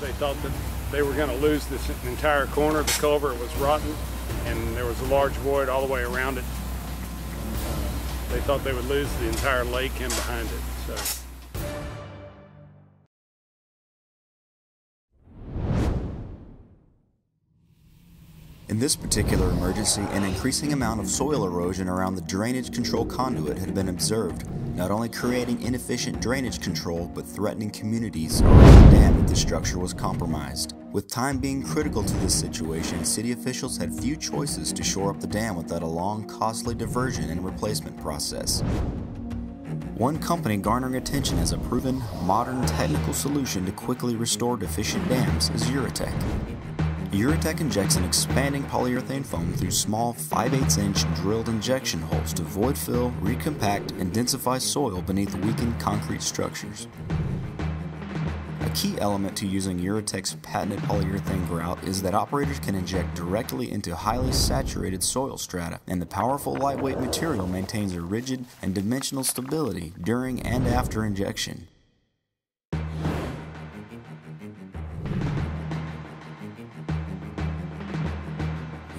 They thought that they were going to lose this entire corner. The culvert was rotten, and there was a large void all the way around it. Uh, they thought they would lose the entire lake in behind it. So. In this particular emergency, an increasing amount of soil erosion around the drainage control conduit had been observed, not only creating inefficient drainage control but threatening communities around the dam if the structure was compromised. With time being critical to this situation, city officials had few choices to shore up the dam without a long, costly diversion and replacement process. One company garnering attention as a proven, modern technical solution to quickly restore deficient dams is URETEK. URETEK injects an expanding polyurethane foam through small 5 8 inch drilled injection holes to void fill, recompact, and densify soil beneath weakened concrete structures. A key element to using URETEK's patented polyurethane grout is that operators can inject directly into highly saturated soil strata, and the powerful lightweight material maintains a rigid and dimensional stability during and after injection.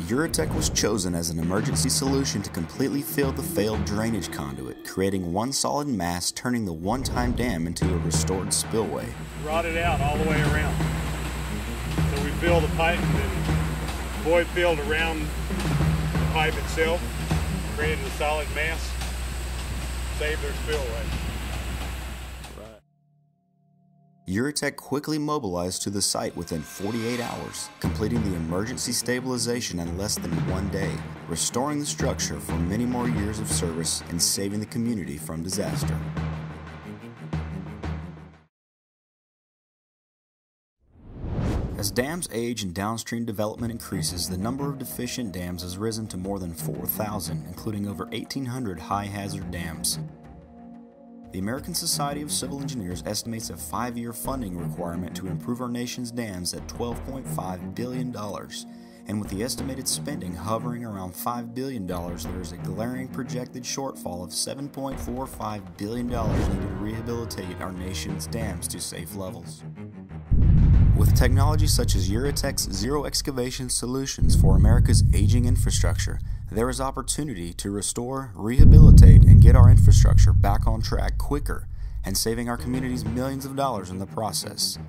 URETEK was chosen as an emergency solution to completely fill the failed drainage conduit, creating one solid mass, turning the one-time dam into a restored spillway. Rotted out all the way around. So we filled the pipe and then void filled around the pipe itself, created a solid mass, saved their spillway. URETEK quickly mobilized to the site within 48 hours, completing the emergency stabilization in less than one day, restoring the structure for many more years of service and saving the community from disaster. As dams age and downstream development increases, the number of deficient dams has risen to more than 4,000, including over 1,800 high hazard dams. The American Society of Civil Engineers estimates a five year funding requirement to improve our nation's dams at $12.5 billion. And with the estimated spending hovering around $5 billion, there is a glaring projected shortfall of $7.45 billion needed to rehabilitate our nation's dams to safe levels. With technology such as URETEK's zero excavation solutions for America's aging infrastructure, there is opportunity to restore, rehabilitate, and get our infrastructure back on track quicker and saving our communities millions of dollars in the process.